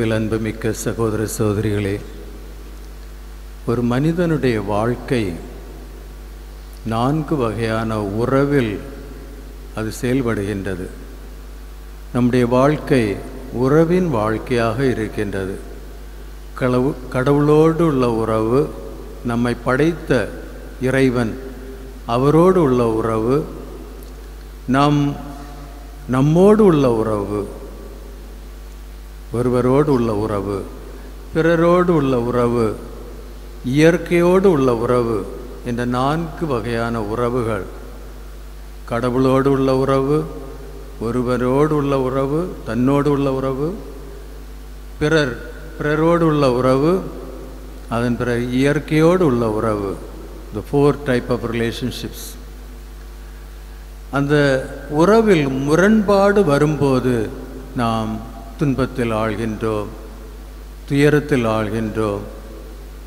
இயேசுவில் அன்புமிக்க சகோதர சகோதரிகளே ஒரு மனிதனுடைய வாழ்க்கை நான்கு வகையான உறவில் அது செயல்படுகின்றது. நம்முடைய வாழ்க்கை உறவின் வாழ்க்கையாக இருக்கின்றது. கடவு கடவுளோடு உள்ள உறவு நம்மை படைத்த இறைவன் அவரோடு உள்ள உறவு நம் நம்மோடு உள்ள உறவு ஒருவரோடு உள்ள உறவு பிறரோடு உள்ள உறவு இயற்கையோடு உள்ள உறவு என்ற நான்கு வகையான உறவுகள். கடவுளோடு உள்ள உறவு ஒருவரோடு உள்ள உறவு தன்னோடு உள்ள உறவு பிறர் பிறரோடு உள்ள உறவு அதன் பிறகு இயற்கையோடு உள்ள உறவு. The four type of relationships அந்த உறவில் முரண்பாடு வரும்போது நாம் துன்பத்தில் ஆழ்கின்றோம் துயரத்தில் ஆழ்கின்றோம்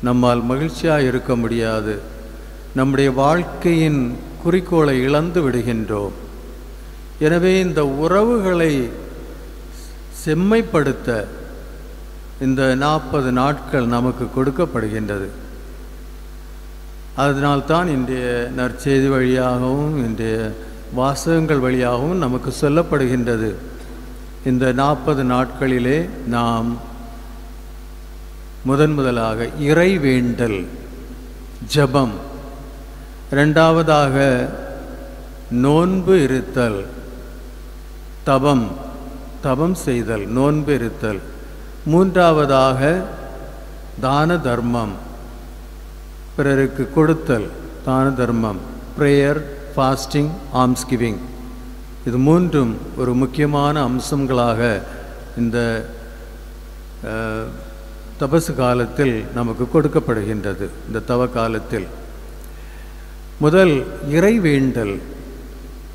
நம்மால் மகிழ்ச்சியாக இருக்க முடியாது. நம்முடைய வாழ்க்கையின் குறிக்கோளை இழந்து விடுகின்றோம். எனவே இந்த உறவுகளை செம்மைப்படுத்த இந்த நாற்பது நாட்கள் நமக்கு கொடுக்கப்படுகின்றது. அதனால்தான் இன்றைய நற்செய்தி வழியாகவும் இன்றைய வாசகங்கள் வழியாகவும் நமக்கு சொல்லப்படுகின்றது. இந்த நாற்பது நாட்களிலே நாம் முதன் முதலாக இறைவேண்டல் ஜபம் ரெண்டாவதாக நோன்பு இருத்தல் தபம் தபம் செய்தல் நோன்பு இருத்தல் மூன்றாவதாக தான தர்மம் பிறருக்கு கொடுத்தல் தான தர்மம் ப்ரேயர் ஃபாஸ்டிங் ஆம்ஸ் கிவிங் இது மூன்றும் ஒரு முக்கியமான அம்சங்களாக இந்த தபசு காலத்தில் நமக்கு கொடுக்கப்படுகின்றது இந்த தவ காலத்தில். முதல் இறைவேண்டல்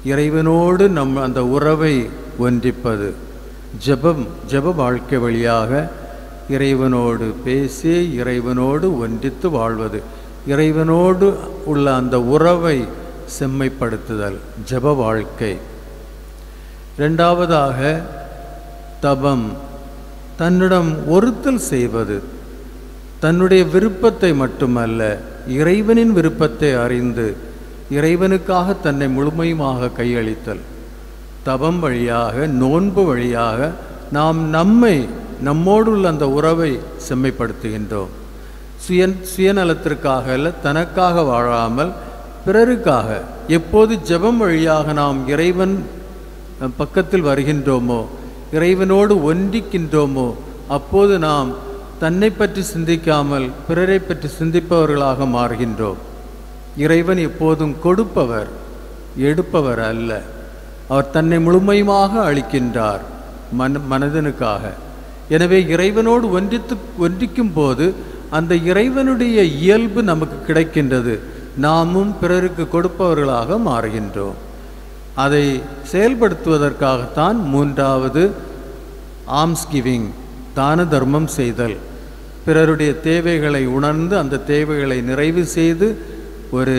இறைவனோடு நம் அந்த உறவை ஒன்றிப்பது. ஜெபம் ஜெப வாழ்க்கை வழியாக இறைவனோடு பேசி இறைவனோடு ஒன்றித்து வாழ்வது. இறைவனோடு உள்ள அந்த உறவை செம்மைப்படுத்துதல் ஜெப வாழ்க்கை. ரெண்டாவதாக தபம். தன்னிடம் ஒருத்தல் செய்வது தன்னுடைய விருப்பத்தை மட்டுமல்ல இறைவனின் விருப்பத்தை அறிந்து இறைவனுக்காக தன்னை முழுமையுமாக கையளித்தல். தபம் வழியாக நோன்பு வழியாக நாம் நம்மை நம்மோடுள்ள அந்த உறவை செம்மைப்படுத்துகின்றோம். சுய சுயநலத்திற்காக அல்ல தனக்காக வாழாமல் பிறருக்காக எப்போது ஜெபம் வழியாக நாம் இறைவன் பக்கத்தில் வருகின்றோமோ? இறைவனோடு ஒன்றிக்கின்றோமோ? அப்போது நாம் தன்னை பற்றி சிந்திக்காமல் பிறரை பற்றி சிந்திப்பவர்களாக மாறுகின்றோம். இறைவன் எப்போதும் கொடுப்பவர் எடுப்பவர் அல்ல. அவர் தன்னை முழுமையுமாக அளிக்கின்றார் மன மனதனுக்காக. எனவே இறைவனோடு ஒன்றித்து ஒன்றிக்கும் போது அந்த இறைவனுடைய இயல்பு நமக்கு கிடைக்கின்றது. நாமும் பிறருக்கு கொடுப்பவர்களாக மாறுகின்றோம். அதை செயல்படுத்துவதற்காகத்தான் மூன்றாவது ஆம்ஸ் கிவிங் தான தர்மம் செய்தல். பிறருடைய தேவைகளை உணர்ந்து அந்த தேவைகளை நிறைவு செய்து ஒரு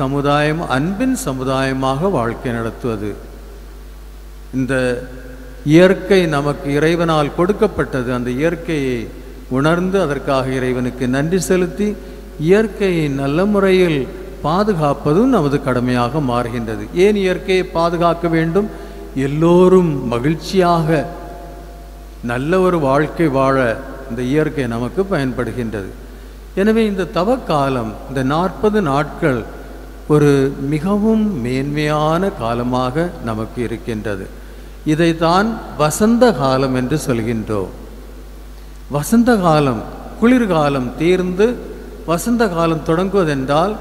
சமுதாயம் அன்பின் சமுதாயமாக வாழ்க்கை நடத்துவது. இந்த இயற்கை நமக்கு இறைவனால் கொடுக்கப்பட்டது. அந்த இயற்கையை உணர்ந்து அதற்காக இறைவனுக்கு நன்றி செலுத்தி இயற்கையை நல்ல முறையில் பாதுகாப்பதும் நமது கடமையாக மாறுகின்றது. ஏன் இயற்கையை பாதுகாக்க வேண்டும்? எல்லோரும் மகிழ்ச்சியாக நல்ல ஒரு வாழ்க்கை வாழ இந்த இயற்கை நமக்கு பயன்படுகின்றது. எனவே இந்த தவக்காலம் இந்த நாற்பது நாட்கள் ஒரு மிகவும் மேன்மையான காலமாக நமக்கு இருக்கின்றது. இதைத்தான் வசந்த காலம் என்று சொல்கின்றோம். வசந்த காலம் குளிர்காலம் தீர்ந்து வசந்த காலம் தொடங்குவதென்றால்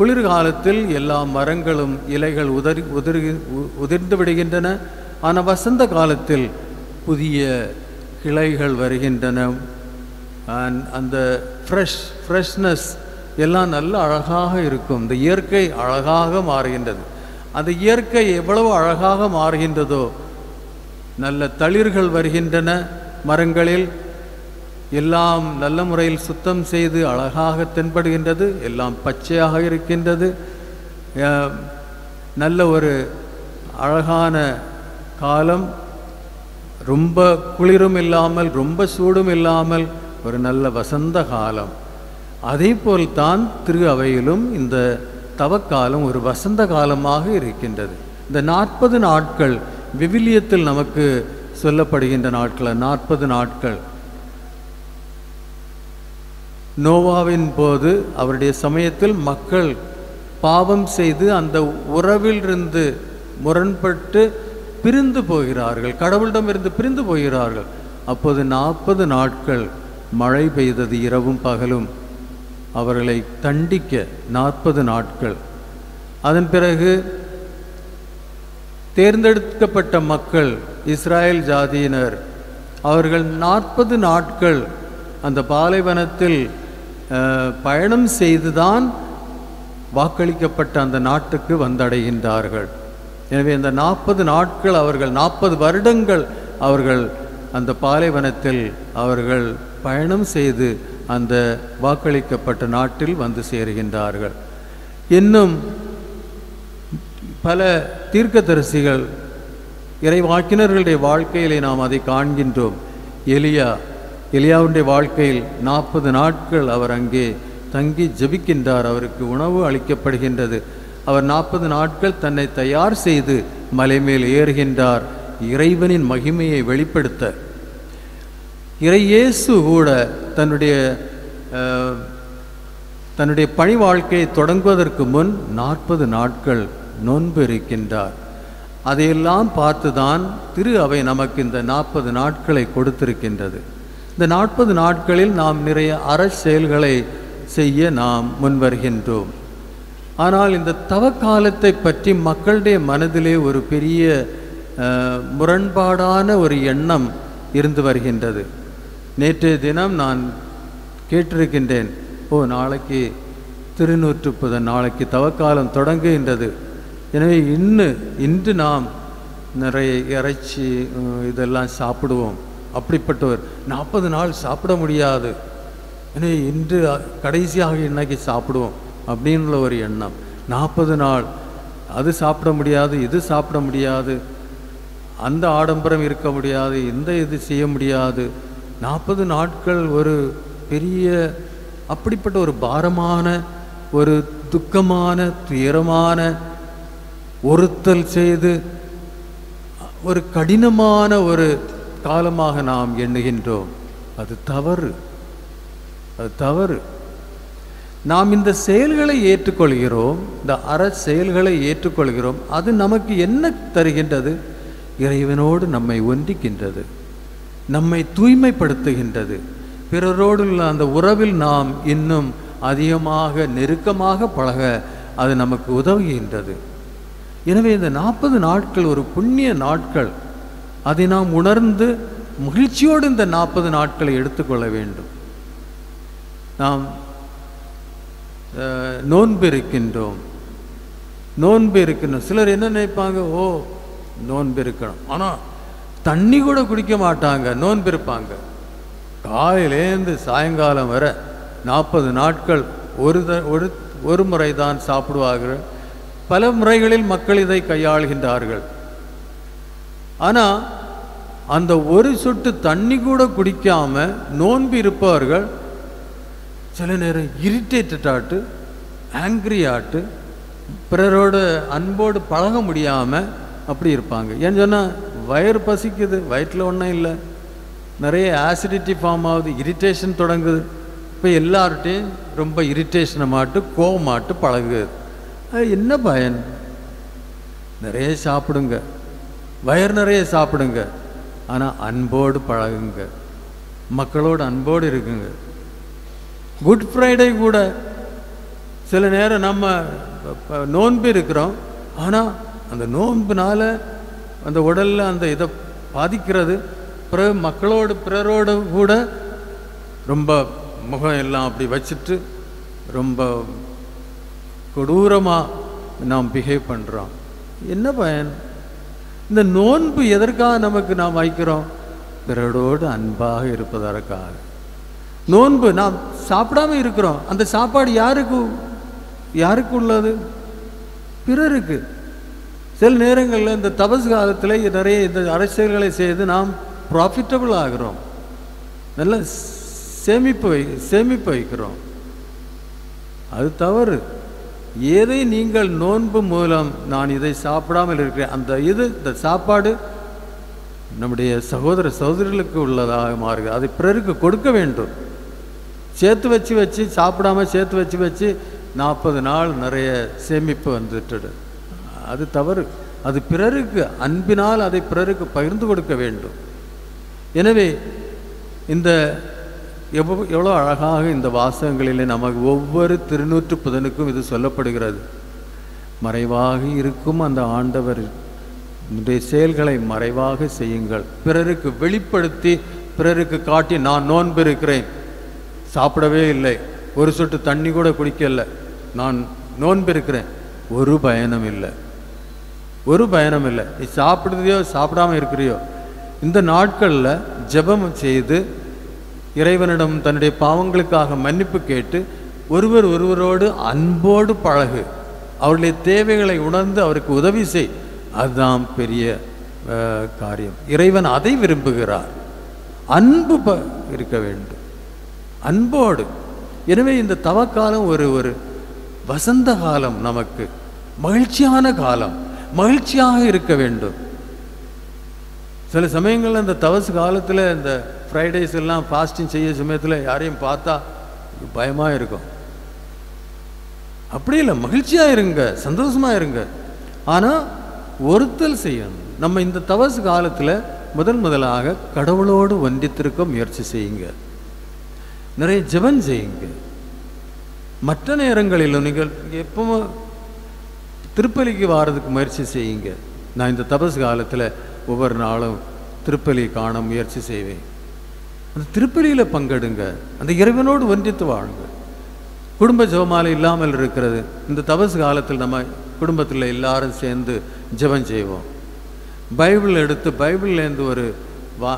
குளிர்காலத்தில் எல்லா மரங்களும் இலைகள் உதறி உதிர்கி உ- உதிர்ந்து விடுகின்றன. ஆனால் வசந்த காலத்தில் புதிய கிளைகள் வருகின்றன. அண்ட் அந்த ஃப்ரெஷ் ஃப்ரெஷ்னஸ் எல்லாம் நல்ல அழகாக இருக்கும். இந்த இயற்கை அழகாக மாறுகின்றது. அந்த இயற்கை எவ்வளவு அழகாக மாறுகின்றதோ நல்ல தளிர்கள் வருகின்றன மரங்களில். எல்லாம் நல்ல முறையில் சுத்தம் செய்து அழகாக தென்படுகின்றது எல்லாம் பச்சையாக இருக்கின்றது. நல்ல ஒரு அழகான காலம் ரொம்ப குளிரும் இல்லாமல் ரொம்ப சூடும் இல்லாமல் ஒரு நல்ல வசந்த காலம். அதே போல்தான் திரு அவையிலும் இந்த தவக்காலம் ஒரு வசந்த காலமாக இருக்கின்றது. இந்த நாற்பது நாட்கள் விவிலியத்தில் நமக்கு சொல்லப்படுகின்ற நாட்கள் நாற்பது நாட்கள். நோவாவின் போது அவருடைய சமயத்தில் மக்கள் பாவம் செய்து அந்த உறவிலிருந்து முரண்பட்டு பிரிந்து போகிறார்கள். கடவுளிடமிருந்து பிரிந்து போகிறார்கள். அப்போது நாற்பது நாட்கள் மழை பெய்தது இரவும் பகலும். அவர்களை தண்டிக்க நாற்பது நாட்கள். அதன் பிறகு தேர்ந்தெடுக்கப்பட்ட மக்கள் இஸ்ராயல் ஜாதியினர் அவர்கள் நாற்பது நாட்கள் அந்த பாலைவனத்தில் பயணம் செய்துதான் வாக்களிக்கப்பட்ட அந்த நாட்டுக்கு வந்தடைகின்றார்கள். எனவே இந்த நாற்பது நாட்கள் அவர்கள் நாற்பது வருடங்கள் அவர்கள் அந்த பாலைவனத்தில் அவர்கள் பயணம் செய்து அந்த வாக்களிக்கப்பட்ட நாட்டில் வந்து சேருகின்றார்கள். இன்னும் பல தீர்க்கதரிசிகள் இறைவாக்கினர்களுடைய வாழ்க்கையிலே நாம் அதை காண்கின்றோம். எலியா எலியாவுடைய வாழ்க்கையில் நாற்பது நாட்கள் அவர் அங்கே தங்கி ஜெபிக்கின்றார். அவருக்கு உணவு அளிக்கப்படுகின்றது. அவர் நாற்பது நாட்கள் தன்னை தயார் செய்து மலை மேல் ஏறுகின்றார். இறைவனின் மகிமையை வெளிப்படுத்த. இறையேசு கூட தன்னுடைய தன்னுடைய பணி வாழ்க்கையை தொடங்குவதற்கு முன் நாற்பது நாட்கள் நோன்பு இருக்கின்றார். அதையெல்லாம் பார்த்துதான் திரு அவை நமக்கு இந்த நாற்பது நாட்களை கொடுத்திருக்கின்றது. இந்த நாற்பது நாட்களில் நாம் நிறைய அறச் செயல்களை செய்ய நாம் முன்வருகின்றோம். ஆனால் இந்த தவக்காலத்தை பற்றி மக்களுடைய மனதிலே ஒரு பெரிய முரண்பாடான ஒரு எண்ணம் இருந்து வருகின்றது. நேற்றைய தினம் நான் கேட்டிருக்கின்றேன் ஓ நாளைக்கு திருநூற்று புதன் நாளைக்கு தவக்காலம் தொடங்குகின்றது. எனவே இன்னு இன்று நாம் நிறைய இறைச்சி இதெல்லாம் சாப்பிடுவோம். அப்படிப்பட்டவர். நாற்பது நாள் சாப்பிட முடியாது. எனவே இன்று கடைசியாக இன்னைக்கு சாப்பிடுவோம் அப்படின்ற ஒரு எண்ணம். நாற்பது நாள். அது சாப்பிட முடியாது இது சாப்பிட முடியாது. அந்த ஆடம்பரம் இருக்க முடியாது இந்த இது செய்ய முடியாது. நாற்பது நாட்கள் ஒரு பெரிய அப்படிப்பட்ட ஒரு பாரமான ஒரு துக்கமான துயரமான ஒருத்தல் செய்து ஒரு கடினமான ஒரு காலமாக நாம் எண்ணுகின்றோம். அது தவறு. அது தவறு. நாம் இந்த செயல்களை ஏற்றுக்கொள்கிறோம் இந்த அற செயல்களை ஏற்றுக்கொள்கிறோம் அது நமக்கு என்ன தருகின்றது? இறைவனோடு நம்மை ஒன்றிக்கின்றது. நம்மை தூய்மைப்படுத்துகின்றது. பிறரோடு உள்ள அந்த உறவில் நாம் இன்னும் அதிகமாக நெருக்கமாக பழக அது நமக்கு உதவுகின்றது. எனவே இந்த நாற்பது நாட்கள் ஒரு புண்ணிய நாட்கள். அதை நாம் உணர்ந்து மகிழ்ச்சியோடு இந்த நாற்பது நாட்களை எடுத்துக்கொள்ள வேண்டும். நாம் நோன்பு இருக்கின்றோம். நோன்பு இருக்கின்றோம். சிலர் என்ன நினைப்பாங்க? ஓ நோன்பு இருக்கணும். ஆனால் தண்ணி கூட குடிக்க மாட்டாங்க. நோன்பு இருப்பாங்க. காலையிலேருந்து சாயங்காலம் வரை நாற்பது நாட்கள் ஒரு த ஒரு ஒரு முறை தான் சாப்பிடுவார்கள். பல முறைகளில் மக்கள் இதை கையாளுகின்றார்கள். ஆனால் அந்த ஒரு சொட்டு தண்ணி கூட குடிக்காமல் நோன்பு இருப்பவர்கள் சில நேரம் இரிட்டேட்டட் ஆட்டு ஆங்க்ரி ஆட்டு பிறரோட அன்போடு பழக முடியாமல் அப்படி இருப்பாங்க. ஏன்னு சொன்னால் வயிறு பசிக்குது வயிற்றில் ஒன்றும் இல்லை. நிறைய ஆசிடிட்டி ஃபார்ம் ஆகுது இரிட்டேஷன் தொடங்குது. இப்போ எல்லார்ட்டையும் ரொம்ப இரிட்டேஷனை மாட்டு கோவமாட்டு பழகுது. அது என்ன பயன்? நிறைய சாப்பிடுங்க. வயிறு நிறைய சாப்பிடுங்க. ஆனால் அன்போடு பழகுங்க. மக்களோடு அன்போடு இருக்குங்க. குட் ஃப்ரைடே கூட சில நேரம் நம்ம நோன்பு இருக்கிறோம். ஆனால் அந்த நோன்புனால அந்த உடலில் அந்த இதை பாதிக்கிறது. பிற மக்களோடு பிறரோடு கூட ரொம்ப முகம் எல்லாம் அப்படி வச்சுட்டு ரொம்ப கொடூரமாக நாம் பிஹேவ் பண்ணுறோம் என்ன பயன்? இந்த நோன்பு எதற்காக நமக்கு நாம் வைக்கிறோம்? பிறரோடு அன்பாக இருப்பதற்காக. நோன்பு நாம் சாப்பிடாம இருக்கிறோம். அந்த சாப்பாடு யாருக்கு? யாருக்கு உள்ளது பிறருக்கு. சில நேரங்களில் இந்த தபஸ் காலத்தில் நிறைய இந்த அரசியல்களை செய்து நாம் ப்ராஃபிட்டபிள் ஆகிறோம். நல்ல சேமிப்பு வை சேமிப்பு வைக்கிறோம். அது தவறு. எதை நீங்கள் நோன்பு மூலம் நான் இதை சாப்பிடாமல் இருக்கிறேன்? அந்த இது இந்த சாப்பாடு நம்முடைய சகோதர சகோதரிகளுக்கு உள்ளதாக மாறுகிறது அதை பிறருக்கு கொடுக்க வேண்டும். சேர்த்து வச்சு வச்சு சாப்பிடாம சேர்த்து வச்சு வச்சு நாற்பது நாள் நிறைய சேமிப்பு வந்துட்டு அது தவறு. அது பிறருக்கு அன்பினால் அதை பிறருக்கு பகிர்ந்து கொடுக்க வேண்டும். எனவே இந்த எவ்வளோ எவ்வளோ அழகாக இந்த வாசகங்களிலே நமக்கு ஒவ்வொரு திருநூற்று புதனுக்கும் இது சொல்லப்படுகிறது. மறைவாக இருக்கும் அந்த ஆண்டவர் உன்னுடைய செயல்களை மறைவாக செய்யுங்கள். பிறருக்கு வெளிப்படுத்தி பிறருக்கு காட்டி நான் நோன்பு இருக்கிறேன். சாப்பிடவே இல்லை. ஒரு சொட்டு தண்ணி கூட குடிக்கல. நான் நோன்பு இருக்கிறேன். ஒரு பயணம் இல்லை. ஒரு பயணம் இல்லை. நீ சாப்பிடுறதையோ சாப்பிடாம இருக்கிறியோ இந்த நாட்களில் ஜெபம் செய்து இறைவனிடம் தன்னுடைய பாவங்களுக்காக மன்னிப்பு கேட்டு ஒருவர் ஒருவரோடு அன்போடு பழகு. அவருடைய தேவைகளை உணர்ந்து அவருக்கு உதவி செய். அதுதான் பெரிய காரியம். இறைவன் அதை விரும்புகிறார். அன்பு ப இருக்க வேண்டும். அன்போடு. எனவே இந்த தவக்காலம் ஒரு ஒரு வசந்த காலம் நமக்கு. மகிழ்ச்சியான காலம். மகிழ்ச்சியாக இருக்க வேண்டும். சில சமயங்களில் இந்த தவசு காலத்தில் இந்த ஃப்ரைடேஸ் எல்லாம் ஃபாஸ்டிங் செய்ய சமயத்தில் யாரையும் பார்த்தா பயமாக இருக்கும். அப்படி இல்லை மகிழ்ச்சியாக இருங்க சந்தோஷமாக இருங்க. ஆனால் ஒருத்தல் செய்யணும். நம்ம இந்த தவசு காலத்தில் முதன் முதலாக கடவுளோடு ஒன்றித்திருக்க முயற்சி செய்யுங்க. நிறைய ஜெபம் செய்யுங்க. மற்ற நேரங்களிலும் நீங்கள் எப்பவும் திருப்பலிக்கு வாரதுக்கு முயற்சி செய்யுங்க. நான் இந்த தபசு காலத்தில் ஒவ்வொரு நாளும் திருப்பலி காண முயற்சி செய்வேன். அந்த திருப்பலியில் பங்கெடுங்க. அந்த இறைவனோடு ஒன்றித்து வாழுங்க. குடும்ப ஜெபமாலை இல்லாமல் இருக்கிறது. இந்த தபசு காலத்தில் நம்ம குடும்பத்தில் எல்லாரும் சேர்ந்து ஜெபம் செய்வோம். பைபிள் எடுத்து பைபிள்லேருந்து ஒரு வா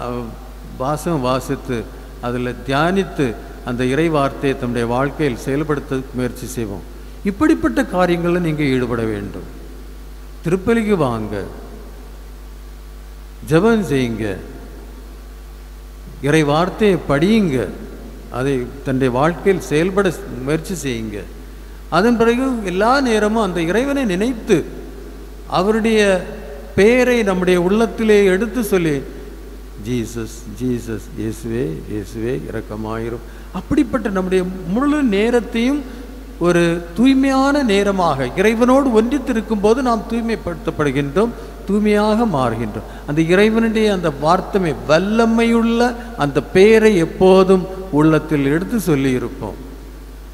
வாசம் வாசித்து அதில் தியானித்து அந்த இறை வார்த்தையை தன்னுடைய வாழ்க்கையில் செயல்படுத்த முயற்சி செய்வோம். இப்படிப்பட்ட காரியங்களில் நீங்கள் ஈடுபட வேண்டும். திருப்பலிக்கு வாங்க. ஜெபம் செய்யுங்க. இறை வார்த்தையை படியுங்க. அதை தன்னுடைய வாழ்க்கையில் செயல்பட முயற்சி செய்யுங்க. அதன் பிறகு எல்லா நேரமும் அந்த இறைவனை நினைத்து அவருடைய பெயரை நம்முடைய உள்ளத்திலே எடுத்து சொல்லி ஜீசஸ் ஜீசஸ் இயேசுவே இயேசுவே இரக்கமாயிரும். அப்படிப்பட்ட நம்முடைய முழு நேரத்தையும் ஒரு தூய்மையான நேரமாக இறைவனோடு ஒன்றித்திருக்கும் போது நாம் தூய்மைப்படுத்தப்படுகின்றோம். தூய்மையாக மாறுகின்றோம். அந்த இறைவனுடைய அந்த வார்த்தமை வல்லமையுள்ள அந்த பெயரை எப்போதும் உள்ளத்தில் எடுத்து சொல்லியிருப்போம்.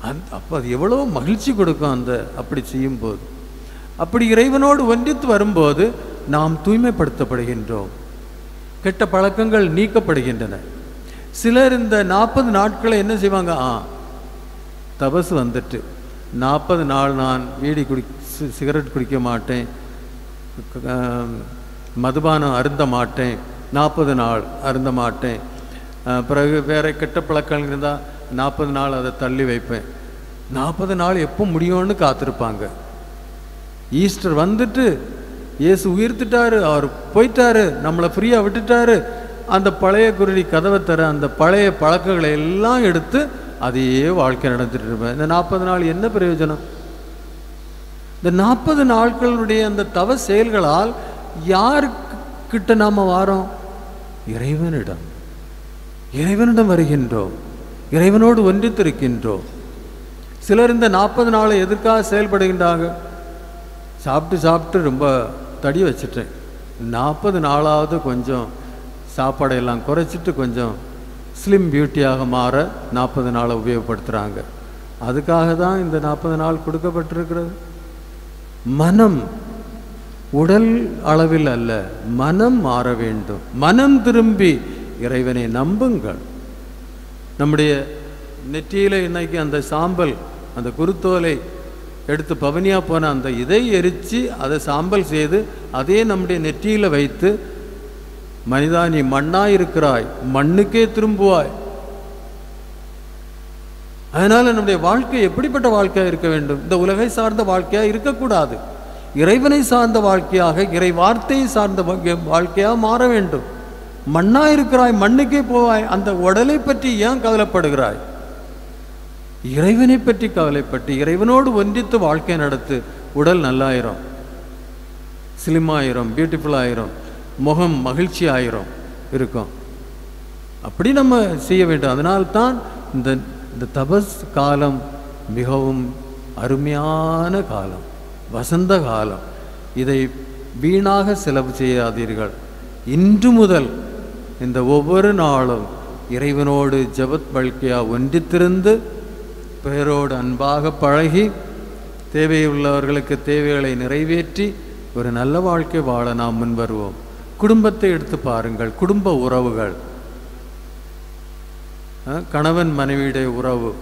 அந் அப்போ அது எவ்வளோ மகிழ்ச்சி கொடுக்கும் அந்த அப்படி செய்யும்போது. அப்படி இறைவனோடு ஒன்றித்து வரும்போது நாம் தூய்மைப்படுத்தப்படுகின்றோம். கெட்ட பழக்கங்கள் நீக்கப்படுகின்றன. சிலர் இந்த நாற்பது நாட்களை என்ன செய்வாங்க? ஆ தபசு வந்துட்டு. நாற்பது நாள் நான் வீடி குடி சிகரெட் குடிக்க மாட்டேன். மதுபானம் அருந்த மாட்டேன். நாற்பது நாள் அருந்த மாட்டேன். பிறகு வேறு கெட்ட பழக்கங்கள் இருந்தால் நாற்பது நாள் அதை தள்ளி வைப்பேன். நாற்பது நாள் எப்போ முடியும்னு காத்திருப்பாங்க. ஈஸ்டர் வந்துட்டு இயேசு உயிர்த்துட்டாரு அவர் போயிட்டாரு நம்மளை ஃப்ரீயாக விட்டுட்டாரு. அந்த பழைய குருடி கதவை தர அந்த பழைய பழக்கங்களை எல்லாம் எடுத்து அதையே வாழ்க்கை நடந்துட்டு இருப்பேன். இந்த நாற்பது நாள் என்ன பிரயோஜனம்? இந்த நாற்பது நாட்களுடைய அந்த தவ செயல்களால் யாருக்கிட்ட நாம் வாரோம்? இறைவனிடம். இறைவனிடம் வருகின்றோம். இறைவனோடு ஒன்றித்திருக்கின்றோம். சிலர் இந்த நாற்பது நாளை எதற்காக செயல்படுகின்றாங்க? சாப்பிட்டு சாப்பிட்டு ரொம்ப தடி வச்சுட்டேன். நாற்பது நாளாவது கொஞ்சம் சாப்பாடையெல்லாம் குறைச்சிட்டு கொஞ்சம் ஸ்லிம் பியூட்டியாக மாற நாற்பது நாளை உபயோகப்படுத்துகிறாங்க அதுக்காக தான் இந்த நாற்பது நாள் கொடுக்கப்பட்டிருக்கிறது. மனம் உடல் அளவில் அல்ல மனம் மாற வேண்டும். மனம் திரும்பி இறைவனை நம்புங்கள். நம்முடைய நெற்றியில் இன்னைக்கு அந்த சாம்பல் அந்த குருத்தோலை எடுத்து பவனியாக போன அந்த இதை எரித்து அதை சாம்பல் செய்து அதே நம்முடைய நெற்றியில் வைத்து மனிதா நீ மண்ணாய் இருக்கிறாய் மண்ணுக்கே திரும்புவாய் அதனால் நம்முடைய வாழ்க்கை எப்படிப்பட்ட வாழ்க்கையாக இருக்க வேண்டும்? இந்த உலகை சார்ந்த வாழ்க்கையாக இருக்கக்கூடாது. இறைவனை சார்ந்த வாழ்க்கையாக இறை வார்த்தையை சார்ந்த வாழ்க்கையாக மாற வேண்டும். மண்ணா இருக்கிறாய் மண்ணுக்கே போவாய் அந்த உடலை பற்றி ஏன் கவலைப்படுகிறாய்? இறைவனை பற்றி கவலைப்பட்டு இறைவனோடு ஒன்றித்து வாழ்க்கை நடத்து உடல் நல்லாயிரும். ஸ்லிம் ஆயிரும் ஆயிரும். முகம் மகிழ்ச்சி ஆயிரும் இருக்கும். அப்படி நம்ம செய்ய வேண்டும். அதனால்தான் இந்த இந்த தபஸ் காலம் மிகவும் அருமையான காலம் வசந்த காலம். இதை வீணாக செலவு செய்யாதீர்கள். இன்று முதல் இந்த ஒவ்வொரு நாளும் இறைவனோடு ஜபத் வாழ்க்கையா ஒன்றித்திருந்து பெயரோடு அன்பாக பழகி தேவையுள்ளவர்களுக்கு தேவைகளை நிறைவேற்றி ஒரு நல்ல வாழ்க்கை வாழ நாம் முன்வருவோம். குடும்பத்தை எடுத்து பாருங்கள். குடும்ப உறவுகள். கணவன் மனைவியுடைய உறவு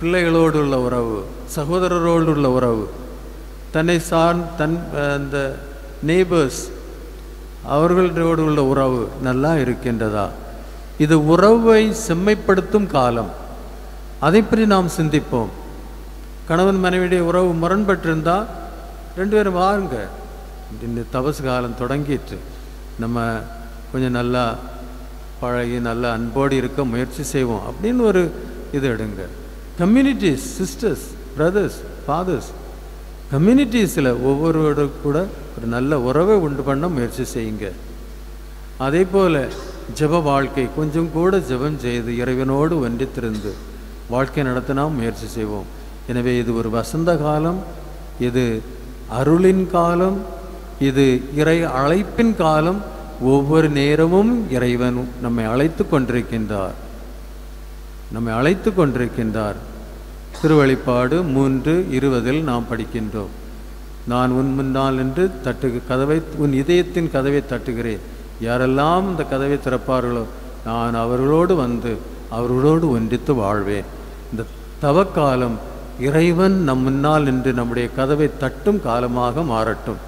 பிள்ளைகளோடு உள்ள உறவு சகோதரரோடு உள்ள உறவு தன்னை சார்ந் தன் அந்த நெய்பர்ஸ் அவர்களோடு உள்ள உறவு நல்லா இருக்கின்றதா? இது உறவை செம்மைப்படுத்தும் காலம். அதை பற்றி நாம் சிந்திப்போம். கணவன் மனைவியுடைய உறவு முரண்பட்டிருந்தால் ரெண்டு பேரும் வாருங்க. இந்த தபசு காலம் தொடங்கிட்டு நம்ம கொஞ்சம் நல்லா பழகி நல்ல அன்போடு இருக்க முயற்சி செய்வோம் அப்படின்னு ஒரு இது எடுங்க. கம்யூனிட்டிஸ் சிஸ்டர்ஸ் பிரதர்ஸ் ஃபாதர்ஸ் கம்யூனிட்டிஸில் ஒவ்வொருவரோட கூட ஒரு நல்ல உறவை உண்டு பண்ண முயற்சி செய்யுங்க. அதே போல் ஜெப வாழ்க்கை கொஞ்சம் கூட ஜெபம் செய்து இறைவனோடு ஒன்றித்திருந்து வாழ்க்கை நடத்த நாம் முயற்சி செய்வோம். எனவே இது ஒரு வசந்த காலம் இது அருளின் காலம் இது இறை அழைப்பின் காலம் ஒவ்வொரு நேரமும் இறைவன் நம்மை அழைத்து கொண்டிருக்கின்றார். நம்மை அழைத்து கொண்டிருக்கின்றார். திருவழிப்பாடு மூன்று இருபதில் நாம் படிக்கின்றோம். நான் உன் முன்னால் என்று தட்டு கதவை உன் இதயத்தின் கதவை தட்டுகிறேன். யாரெல்லாம் இந்த கதவை திறப்பார்களோ நான் அவர்களோடு வந்து அவர்களோடு ஒன்றித்து வாழ்வேன். இந்த தவக்காலம் இறைவன் நம் முன்னால் நின்று நம்முடைய கதவை தட்டும் காலமாக மாறட்டும்.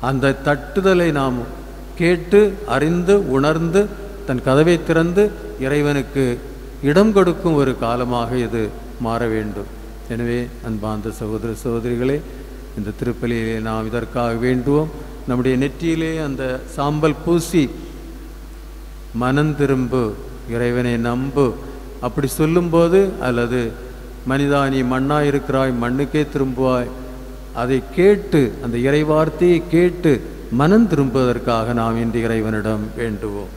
அந்த தட்டுதலை நாம் கேட்டு அறிந்து உணர்ந்து தன் கதவை திறந்து இறைவனுக்கு இடம் கொடுக்கும் ஒரு காலமாக இது மாற வேண்டும். எனவே அன்பார்ந்த சகோதர சகோதரிகளே இந்த திருப்பலியிலே நாம் இதற்காக வேண்டுவோம். நம்முடைய நெற்றியிலே அந்த சாம்பல் பூசி மனந்திரும்பு இறைவனை நம்பு. அப்படி சொல்லும்போது அல்லது மனிதா நீ மண்ணா இருக்கிறாய் மண்ணுக்கே திரும்புவாய் அதை கேட்டு அந்த இறைவார்த்தையை கேட்டு மனம் திரும்புவதற்காக நாம் இன்று இறைவனிடம் வேண்டுவோம்.